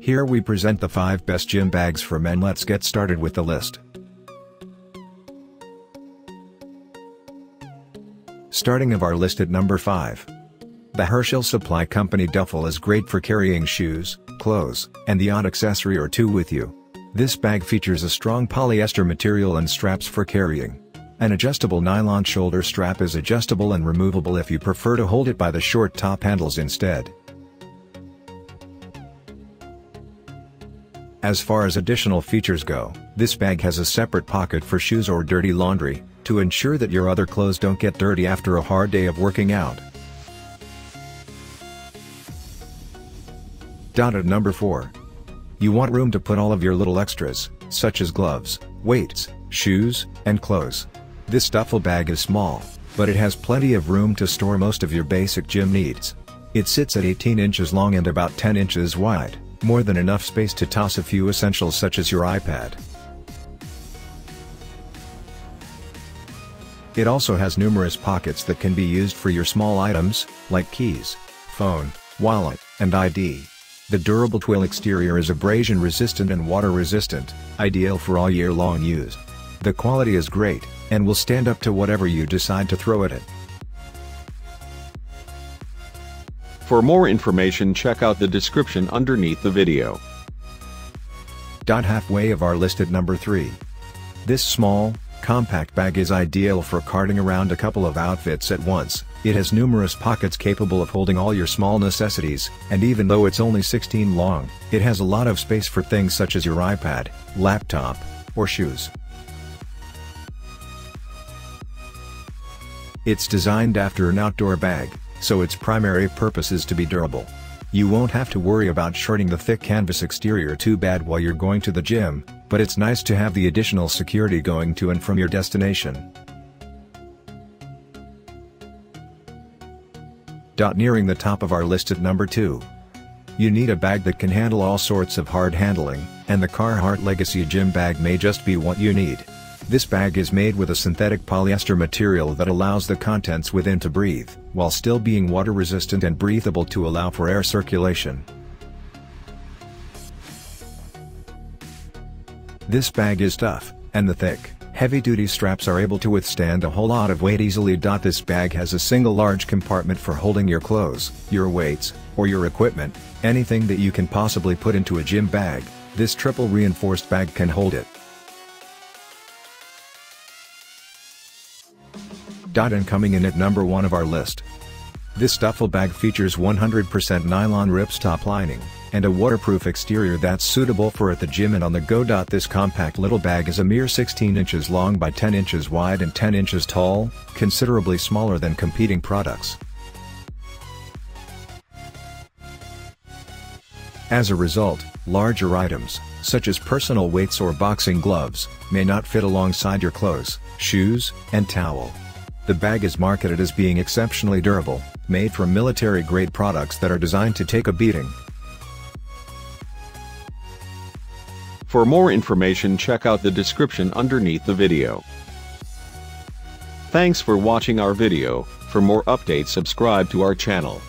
Here we present the 5 best gym bags for men let's get started with the list. Starting of our list at number 5. The Herschel Supply Company duffel is great for carrying shoes, clothes, and the odd accessory or two with you. This bag features a strong polyester material and straps for carrying. An adjustable nylon shoulder strap is adjustable and removable if you prefer to hold it by the short top handles instead. As far as additional features go, this bag has a separate pocket for shoes or dirty laundry, to ensure that your other clothes don't get dirty after a hard day of working out. Dot at number 4. You want room to put all of your little extras, such as gloves, weights, shoes, and clothes. This duffel bag is small, but it has plenty of room to store most of your basic gym needs. It sits at 18 inches long and about 10 inches wide, more than enough space to toss a few essentials such as your iPad. It also has numerous pockets that can be used for your small items, like keys, phone, wallet, and ID. The durable twill exterior is abrasion resistant and water resistant, ideal for all year long use. The quality is great, and will stand up to whatever you decide to throw at it. For more information check out the description underneath the video. Halfway of our list at number 3. This small, compact bag is ideal for carting around a couple of outfits at once, it has numerous pockets capable of holding all your small necessities, and even though it's only 16 long, it has a lot of space for things such as your iPad, laptop, or shoes. It's designed after an outdoor bag, so its primary purpose is to be durable. You won't have to worry about shorting the thick canvas exterior too bad while you're going to the gym, but it's nice to have the additional security going to and from your destination. Nearing the top of our list at number 2. You need a bag that can handle all sorts of hard handling, and the Carhartt Legacy Gym Bag may just be what you need. This bag is made with a synthetic polyester material that allows the contents within to breathe, while still being water resistant and breathable to allow for air circulation. This bag is tough, and the thick, Heavy-duty straps are able to withstand a whole lot of weight easily. This bag has a single large compartment for holding your clothes, your weights, or your equipment, anything that you can possibly put into a gym bag, this triple reinforced bag can hold it. And coming in at number 1 of our list. This duffel bag features 100% nylon ripstop lining, and a waterproof exterior that's suitable for at the gym and on the go. This compact little bag is a mere 16 inches long by 10 inches wide and 10 inches tall, considerably smaller than competing products. As a result, larger items, such as personal weights or boxing gloves, may not fit alongside your clothes, shoes, and towel. The bag is marketed as being exceptionally durable, made from military-grade products that are designed to take a beating, For more information check out the description underneath the video. Thanks for watching our video, for more updates subscribe to our channel.